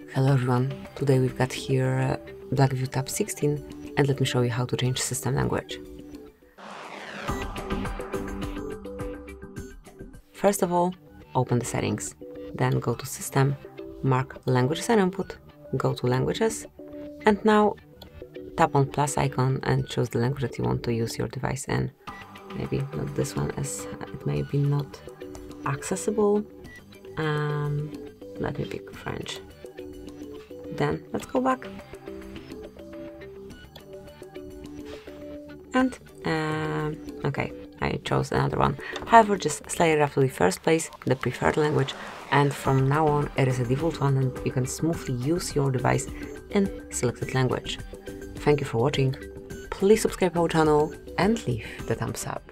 Hello everyone, today we've got here uh, Blackview tab 16 and let me show you how to change system language. First of all, open the settings, then go to system, mark languages and input, go to languages and now tap on plus icon and choose the language that you want to use your device in. Maybe not this one as it may be not accessible. Um, let me pick French. Then let's go back. And, uh, okay, I chose another one. However, just slide the first place, the preferred language, and from now on it is a default one and you can smoothly use your device in selected language. Thank you for watching, please subscribe our channel and leave the thumbs up.